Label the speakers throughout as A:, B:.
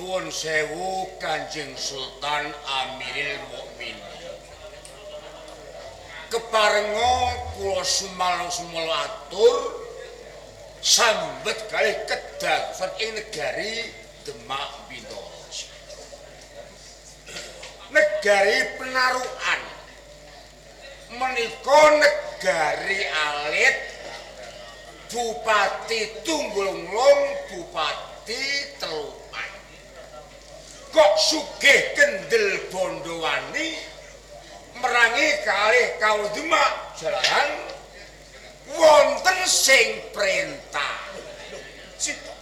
A: Nuwun sewu Kanjeng Sultan Amiril Mukminin. Keparenga kula sumal sumul atur sambet kalih kedadosan ing negari Demak Bintoro. Negari penarukan menika negari alit Bupati Tunggulunglung Bupati Telupan kok sugih kendel bondowani? Merangi kalih kaul demak jalan. Wonten sing perintah.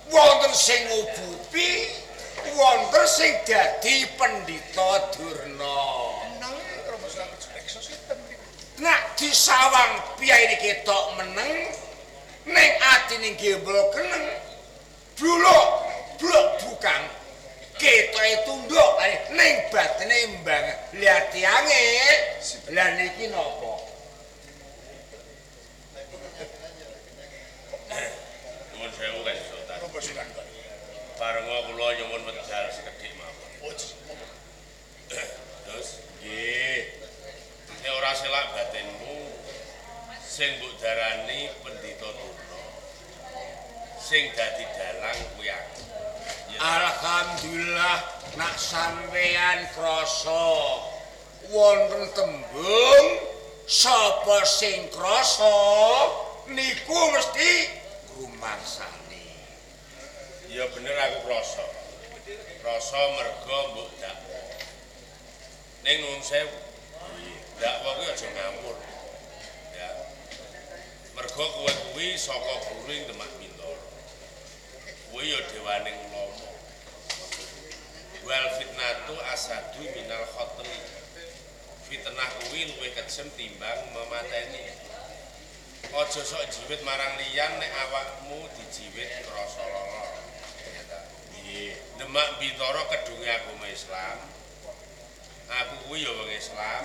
A: Wonten sing ngubupi. Wonten sing dadi pendhita durna. Nak disawang piyai iki ketok meneng? Ning atine gembel keneng. Bluluk bluk bukang ketoke tunduk ning batine mbang lihat tiange lah niki napa
B: Nuwun sewu Kanjeng Sultan.
C: napa sinan
B: Parenga kula nyuwun wedal sekedhik mawon. Terus nggih. Nek ora selak batinmu sing mbok darani pendhita Durna. Sing dadi dalang kuwi aku.
A: Alhamdulillah nak sampean krasa wonten tembung sapa sing krasa niku mesti rumangsane
B: ya bener aku krasa. Krasa merga mbok dak. Ning nuwun sewu. Dakwa kuwi aja ngawur. Ya. Merga kuwi saka guru ing Demak Bintoro. Kuwi ya dewaning. Wal fitnatu asadu minal khotli. Fitnah kuwi luwih kejem timbang memateni. Aja sok jiwit marang liyan nek awakmu dijiwit krasa lara. Nggih. Demak Bintoro kedunge agama Islam. Aku kuwi ya wong Islam.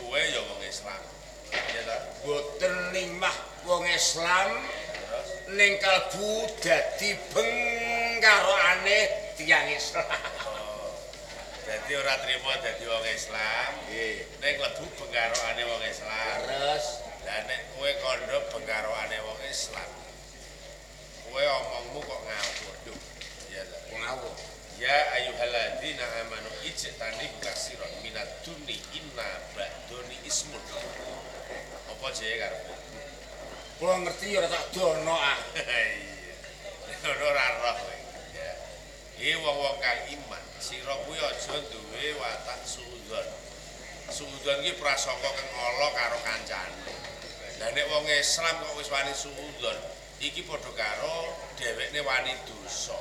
B: Kowe ya wong Islam. Ya ta?
A: boten nimah wong Islam ning kalbu dadi bengkaroane tiyang Islam
B: Dadi ora trima dadi wong Islam.
A: nggih
B: Ning klebu bengkaroane wong Islam.
A: terus
B: Lah nek kowe kandha bengkaroane wong Islam. Kowe omongmu kok ngawur. Duh. Ya ta.
A: ngawur
B: Ya ayyuhalladzina amanu ijtani kasiron minad duni inna ba'doni ismun. Apa jek karepe?
A: kula ngerti ora tak dono ah
B: Iya. Ora ora roh kowe. Iki wong-wong kang iman, sira kuwi aja duwe watak suudzon. Suudzon iki prasangka kang ala karo kancane. Lah nek wong Islam kok wis wani suudzon, iki padha karo dhewekne wani dosa.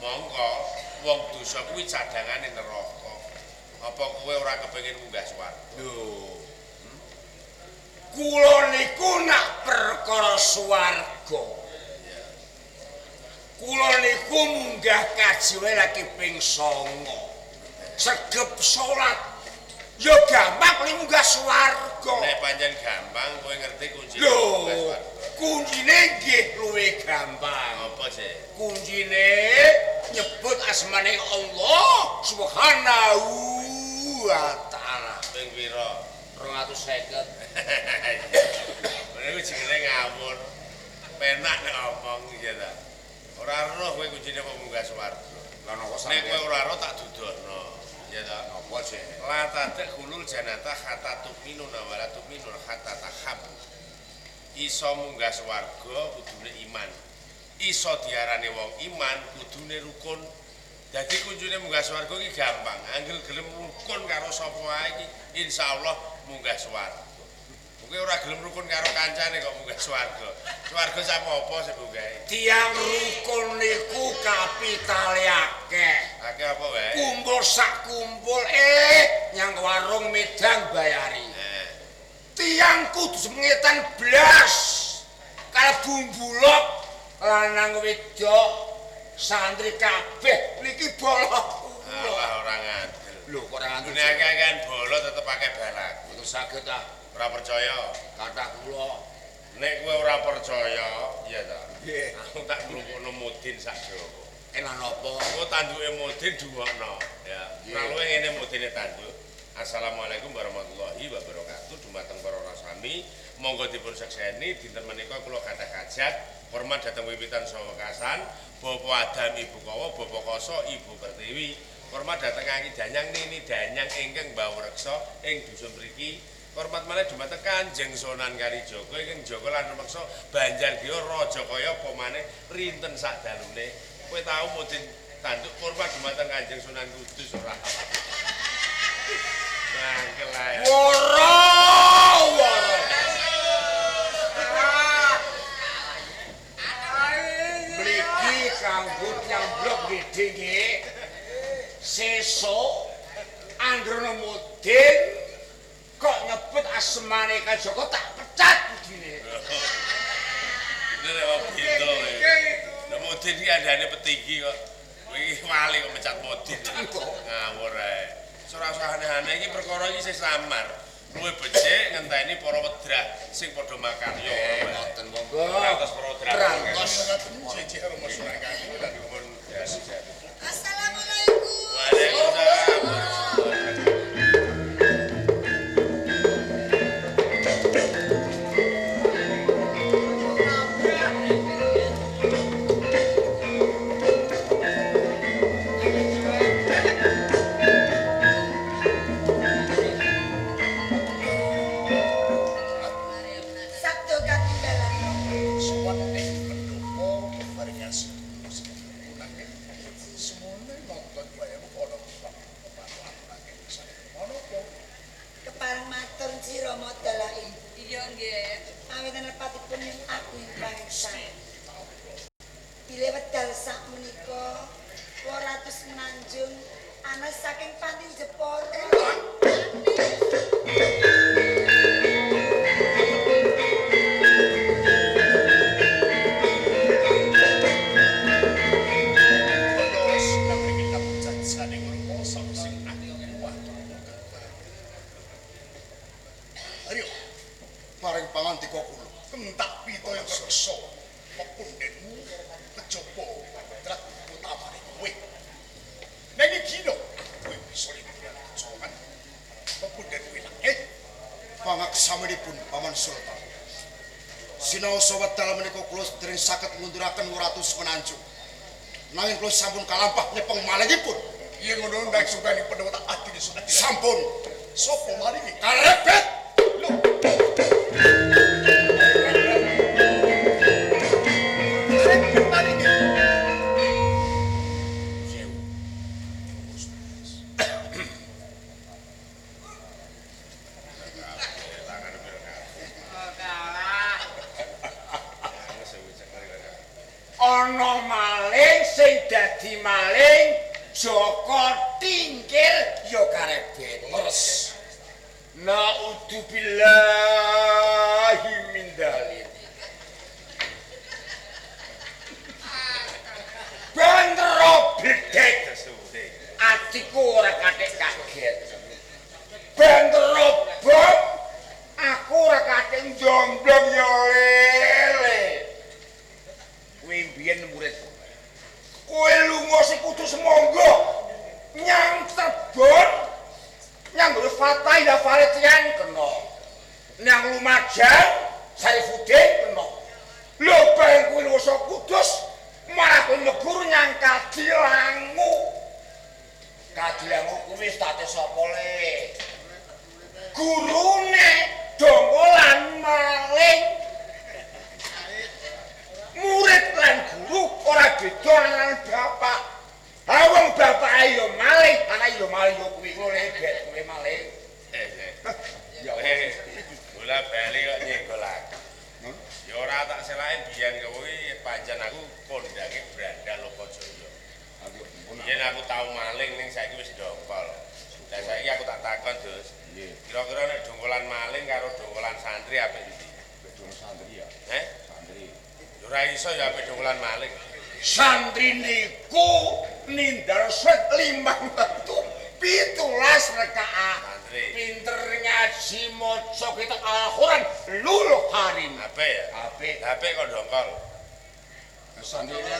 B: Monggo wong dosa kuwi cadangane neraka. Apa kowe ora kepengin munggah swarga?
A: lho kula niku nak perkara swarga kula niku munggah kaji wae lagi ping 9 segep salat ya gampang kuwi munggah swarga
B: Nek pancen gampang kowe ngerti kunci
A: lho kuncine nggih luwih gampang
B: Apa sih?
A: kuncine nyebut asmane Allah subhanahu wa ta'ala
B: Ping pira?
A: 250
B: Bener kuwi jenenge ngawur. Penak nek omong ya ta. Ora roh kowe kuncine apa munggah swarga.
A: Lah napa
B: Nek kowe ora roh tak dudono. Ya ta.
A: napa sih?
B: La tadek hulul janata hatta tuminu wa la tuminu hatta tahabu. Iso munggah swarga kudune iman. Iso diarani wong iman kudune rukun. Dadi kuncine munggah swarga iki gampang. Angger gelem rukun karo sapa wae iki insyaallah munggah swarga. Kowe ora gelem rukun karo kancane kok munggah swarga. Swarga sapa apa sing munggah?
A: Tiang rukun niku kapitale akeh.
B: Akeh apa wae?
A: Kumpul sak kumpul eh nyang warung medang bayari.
B: Eh,
A: Tiang kudu semengetan blas. Kala bumbulok lanang wedok santri kabeh niki bolok
B: alah ora ngandel.
A: Lho kok ora nganti
B: Dunia kan bola tetep pakai balak.
A: Boten saged ah
B: Ora percaya.
A: kata kula.
B: Nek kowe ora percaya, iya ta.
A: Nggih.
B: Aku tak nglukukno mudin sak Jawa.
A: Enak napa?
B: Aku tanduke mudin duwakno. Ya. Ora luwe ngene mudine tanduk. Assalamualaikum warahmatullahi wabarakatuh. Dumateng para rasami, monggo dipun sekseni dinten menika kula kathah kajat hormat dhateng wiwitan saha Bapak Adam Ibu Kawa, Bapak Koso, Ibu Pertiwi. Hormat dhateng Aki Danyang Nini Danyang ingkang mbawreksa ing dusun mriki. Hormat malih dumateng Kanjeng Sunan Kalijaga ingkang jaga lan rumeksa Banjargaya Rajakaya apa maneh rinten sak. Kowe tau mudin tanduk hormat dumateng Kanjeng Sunan Kudus ora. Mangkel ae.
A: Woro. Mriki kanggo yang blok gedhe nggih. Sesuk anggrono mudin kok nyebut asmane Kang Joko tak pecat budine.
B: Bener kok gitu. Nek mudin iki andane petinggi kok. Iki wali kok mecat mudin. Ngawur ae. Ora usah aneh-aneh iki perkara iki sing samar. Luwe becik ngenteni para wedrah sing padha makarya.
A: Ngoten monggo.
B: Rantos para wedrah.
A: Rantos.
C: Cecek rumah Sunan Kali lan
B: Dipun jasi.
D: Sinaosa wedal menika kula dereng saged ngunduraken 200 menanjung nanging kula sampun kalampah nyepeng malihipun.
C: Iya ngono ndak sugani pedhawa tak ati sudah
D: sampun.
C: Sopo maringi?
D: kalepet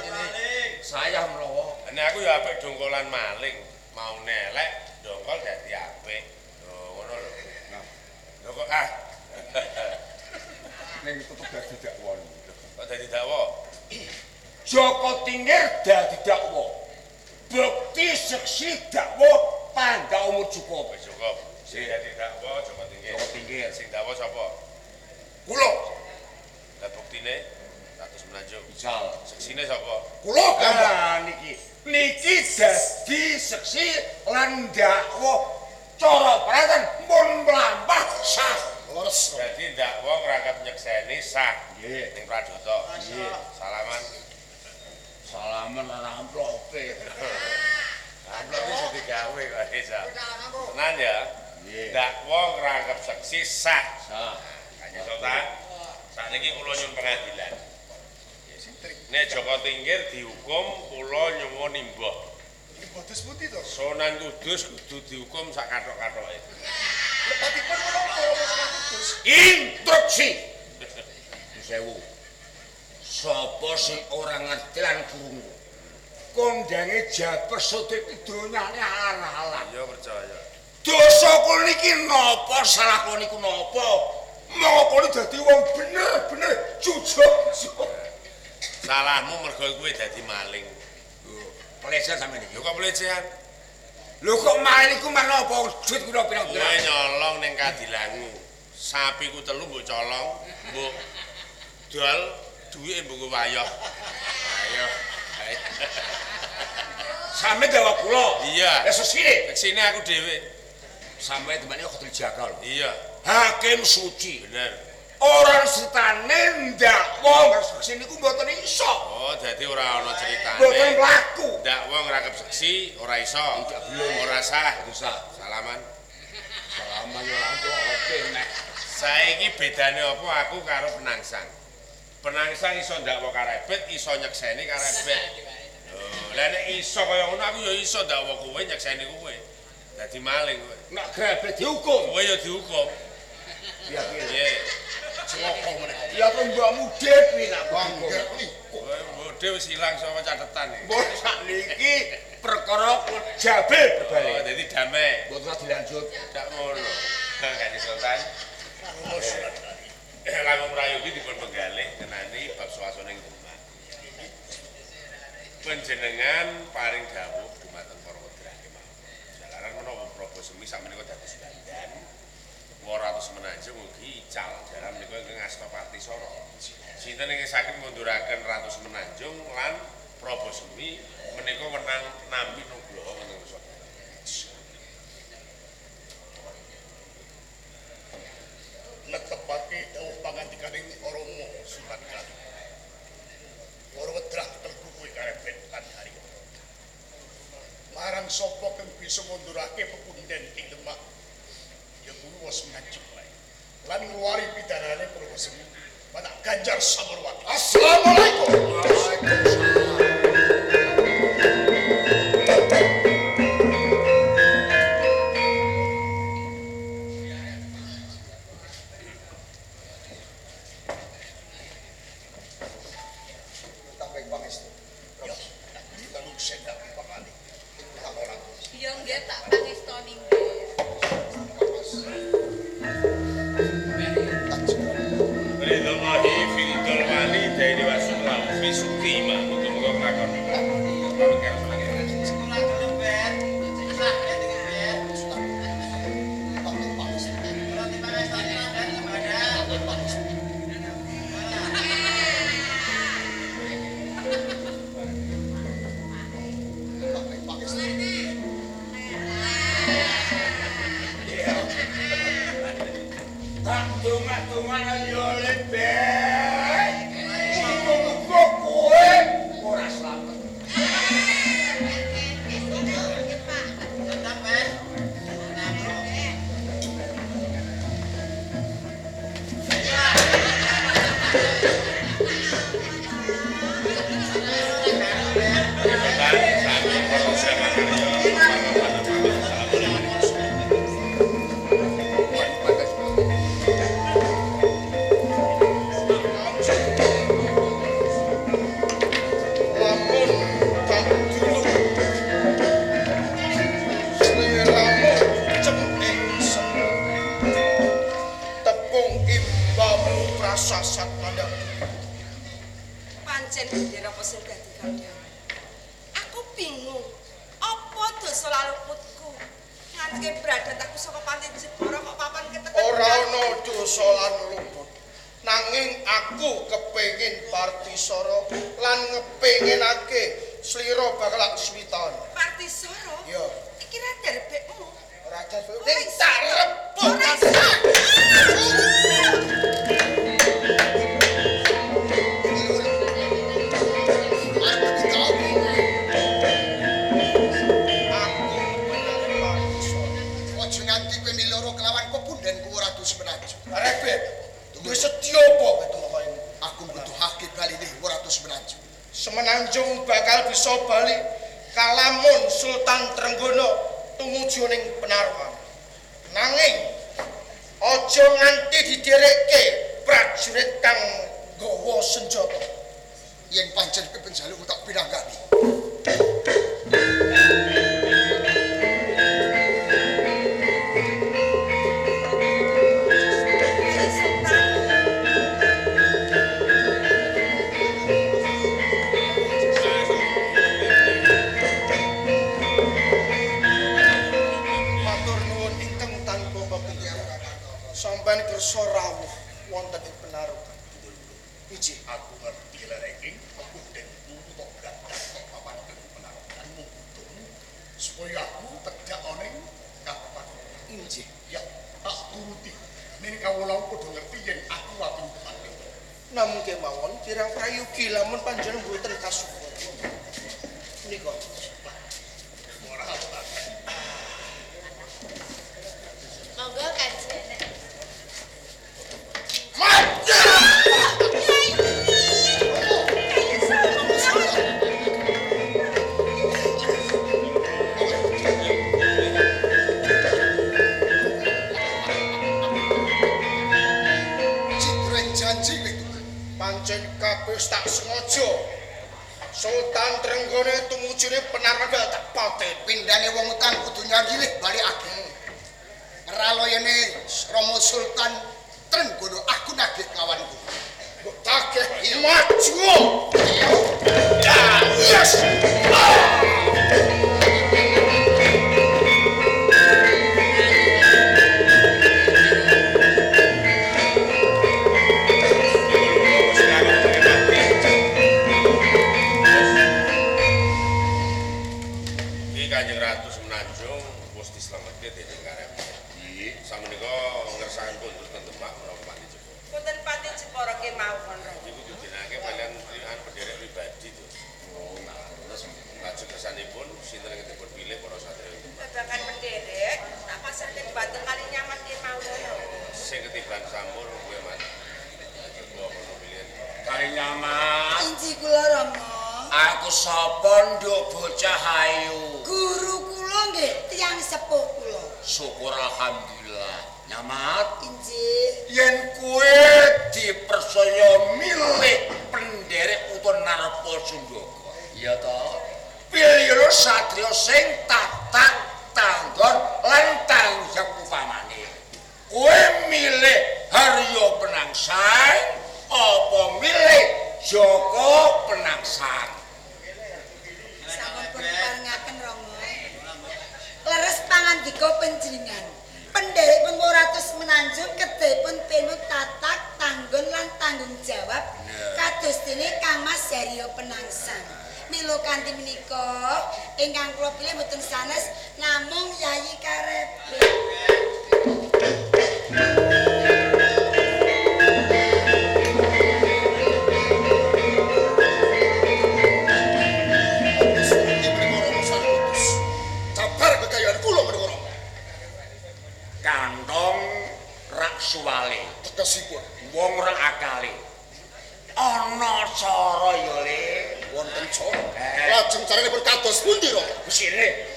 A: Ini saya melowo.
B: Nek aku ya apik dongkolan maling, mau nelek dongkol dadi apik. Oh, ngono lho.
A: Nah.
B: Lho kok ah.
A: Ning tetep dadi dakwon.
B: Kok dadi dakwa?
A: Joko Tingkir dadi dakwa. Bukti seksi dakwa tanda umur cukup.
B: Cukup. Sing dadi dakwa Joko Tingkir.
A: Joko Tingkir.
B: Sing dakwa sapa?
A: Kulo
B: Lah buktine menanjung.
A: misal
B: Seksine sapa?
A: Kulo kan niki. Niki dadi seksi lan dakwa cara peratan mun mlampah sah.
D: Leres.
B: Dadi dakwa ngrangkep nyekseni sah.
A: Nggih.
B: Ning Pradoto.
A: Nggih.
B: Salaman.
A: Salaman lan amplope.
B: Amplop iki sing digawe kok iso. Tenan ya.
A: Nggih.
B: Dakwa ngrangkep seksi sah.
A: Sah.
B: Kanjeng Sultan, sakniki kula nyuwun pengadilan. Nek Joko Tingkir dihukum kula nyuwun imbah.
C: Bodos putih to.
B: Sunan Kudus kudu dihukum sak kathok-kathoke.
C: Lepatipun menapa Romo Sunan Kudus?
A: Instruksi. Sewu. Sapa sing ora ngerti lan krungu. Kondange jaber sotip donyane ala-ala.
B: Iya percaya.
A: Dosa kula niki napa salah kula niku napa? Monggo kula dadi wong bener-bener jujur.
B: Salahmu mergo kowe dadi maling.
A: Pelecehan sampeyan iki.
B: Lho kok pelecehan?
A: Lho kok maling iku mah napa duit kula
B: Kowe
A: pirang-pirang?
B: nyolong ning kadilangu. Sapiku telu mbok colong, mbok dol duwike mbok wayoh. Ayo.
A: Sampe gawa kula.
B: Iya.
A: Ya sesine.
B: Kesini aku dhewe.
A: Sampe temane kok dijaga lho.
B: Iya,
A: Hakim suci.
B: bener.
A: Orang setane ndak wong seksi niku mboten iso.
B: Oh, dadi ora ana
A: Mboten
B: ceritane.
A: mlaku.
B: Ndak wong ngrangkep seksi ora iso.
A: Tidak belum.
B: Ora sah.
A: Usah.
B: Salaman.
A: Salaman yo lampu oke nek.
B: Saiki bedane apa aku karo penangsang? Penangsang iso ndakwa karebet, iso nyekseni karebet. Lho, lah nek iso kaya ngono aku ya iso ndakwa kowe nyekseni kowe. Dadi maling kowe.
A: Nek grebet dihukum.
B: Kowe ya dihukum.
A: Ya piye?
D: Celoko mereka.
A: Ya to mbakmu Dewi nak
D: Bangger
A: bangga.
B: Kowe bodhe wis ilang saka catetan iki.
A: Mbok sakniki perkara
B: Oh,
A: berbalik.
B: dadi damai.
A: Mbok usah dilanjut.
B: Dak ngono. Kanjeng Sultan. Langkung Prayogi dipun penggalih ngenani bab swasana ing omah. Panjenengan paring dawuh dumateng para wedra kemawon. Jalaran menawa Prabu Semi sakmenika dados dandan. Waratus menanjung ugi ical jaran menika ingkang asta Partisara. Sinten ingkang saged ngunduraken Ratus Menanjung lan Prabu menika menang nampi nugraha wonten Nusantara.
C: netepake dawuh pangandikaning Romo Sunan Kali. Para wedrah telku kowe karebet lan hari. Marang sapa kang bisa ngundurake pepunden ing Demak?
E: হাজার সাবরওয়াল আসসালামু আলাইকুম aku
D: sebenarnya.
E: Arepe, tunggu setia apa betul kau ini?
D: Aku butuh hakik bali nih, waratus
E: semenanjung. Bakal bisa bali kalamun Sultan Trenggono tumuju ning penarwang. Nanging aja nganti diderekke prajurit kang gawa senjata.
D: Yen pancen kepenjaluk tak
E: pirang-pirang. Kemawon kirang prayogi lamun panjenengan mboten kasuwun.
D: Raloyene Romo Sultan Trenggono aku nagih kawanku.
E: Takeh maju. Ya, yes.
B: Ketiban sampur kuwi Mas.
A: Kari nyaman.
F: Inji kula Rama.
A: Aku sapa nduk bocah ayu.
F: Guru kula nggih tiyang sepuh kula.
A: Syukur alhamdulillah. Nyamat.
F: Inji.
A: Yen kuwe dipersaya milih penderek utawa narpa sundaka. Iya to. Pilih satria sing tatak tanggon lan tanggung jawab upamane. Kuwe milih Haryo Penangsang apa milih Joko Penangsang?
F: Sampun pun parengaken Rama. Leres pangandika panjenengan. Penderek pun ratus menanjung kedai pun penu tatak tanggun lan tanggung jawab kados dene Kang Mas Haryo Penangsang. Milo kanthi menika ingkang kula pilih mboten sanes namung Yayi Karep.
A: Cara ya le.
D: wonten cara. Lajeng caranipun kados pundi Romo?
A: Kesini.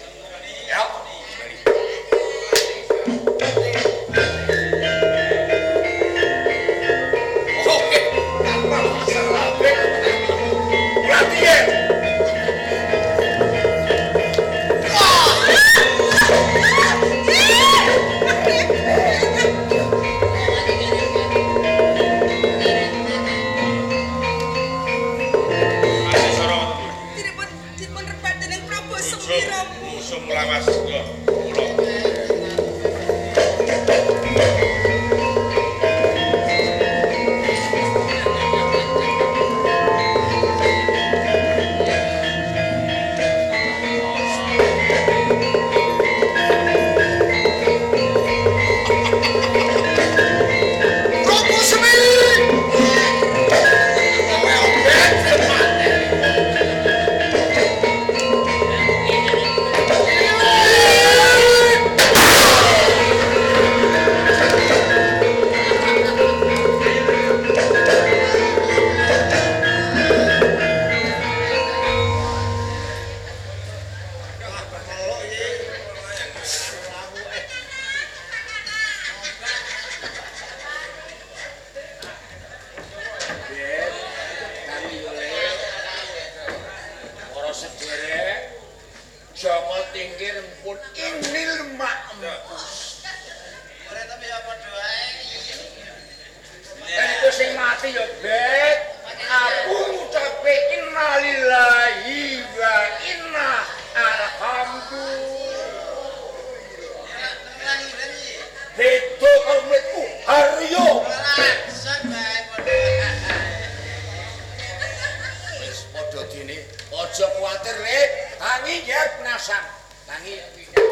A: Aja kuwatir rek tangi ya nasang. Tangi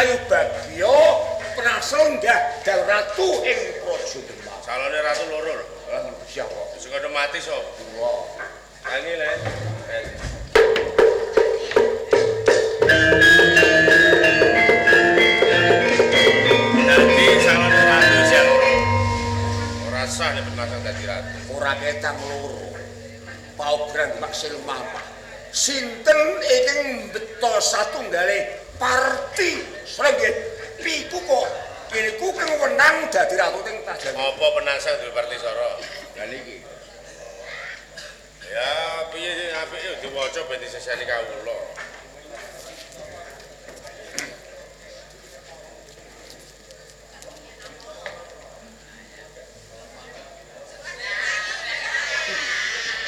A: mangayu bagyo pernah selenggah dal ratu ing projo demak
B: Salone ratu loro lho.
A: lah siapa
B: Sing ada mati sop. Tangi le. Eh, Dadi salone ratu sing ora sah nek masang dadi ratu.
A: ora ketang loro paubran maksil mama sinten ingkang beto satunggale parti srengge piku kok kene ku kang wenang dadi ratu teng tajan
B: Apa penangsang duwe parti soro?
A: lha niki
B: Ya piye sing apik yo diwaca ben disesani kawula.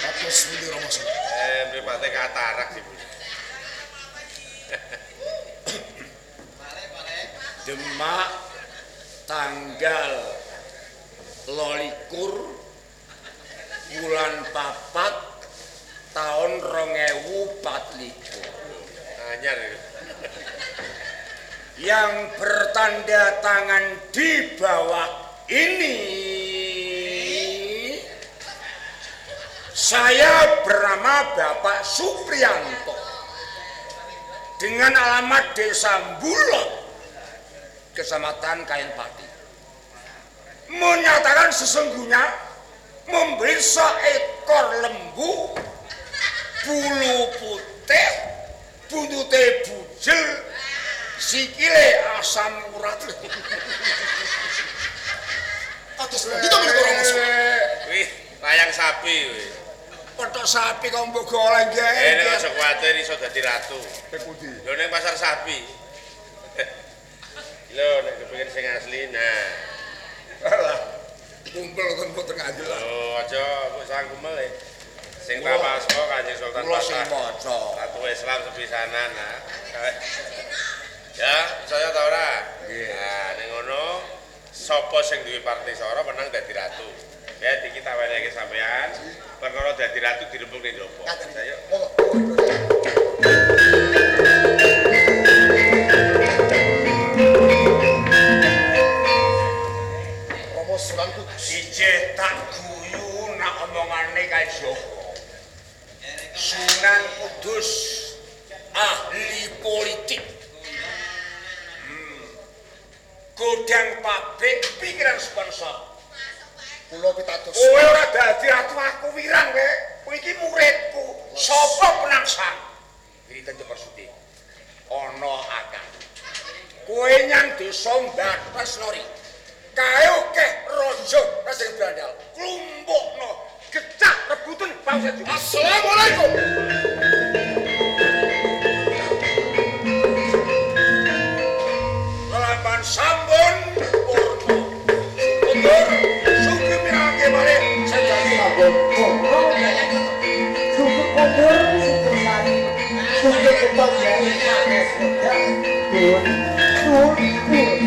D: Rama Sula?
B: Eh mripate katarak sih.
A: Demak tanggal lolikur bulan papat tahun rongewu patlikur.
B: Anyar iki.
A: yang bertanda tangan di bawah ini saya bernama Bapak Supriyanto dengan alamat Desa Bulot Kecamatan Kayenpati menyatakan sesungguhnya membeli seekor lembu bulu putih buntute bujel sikile asam urat
D: Kados pundi to menika Sula?
B: Wih, layang sapi wih.
A: petok sapi kok mbok goleng
B: Eh nek
A: gae
B: aja kuwatir iso dadi ratu.
A: pundi
B: Lho ning pasar sapi. Lho nek kepengin sing asli nah.
A: alah kumpul kon mboten ngandel
B: Oh, aja kok sangkumel e. Sing tapasmo Kanjeng Sultan
A: kula sing
B: Fatah.
A: maca
B: Ratu Islam sepisanan nah. Ya, saya ta ora?
A: Nggih.
B: Nah, ning ngono sapa sing duwe partai Sora menang dadi ratu. Ya, iki tak wenehke sampean. Perkara dadi ratu dirembuk ning jopo. Ayo.
A: Ije tak guyu nak omongane kae Joko. Sunan Kudus ahli politik. Hmm. Godang pabrik pikiran sponsor.
D: kula pitados.
A: Kowe ora dadi ratu aku wirang kowe. Kowe iki muridku. Sapa penangsang? Wiritan Jepang Sudi. Ana akal. Kowe nyang desa Batas Lori. Kae akeh raja rasa brandal. Klumpukno gecah rebutan bangsa.
D: Assalamualaikum.
A: Lalapan sambon Purno. Mundur suki mirake balik sejati.
G: Cukup mundur situ sari, cukup kembang ya, pakai sedak, tur, tur, tur.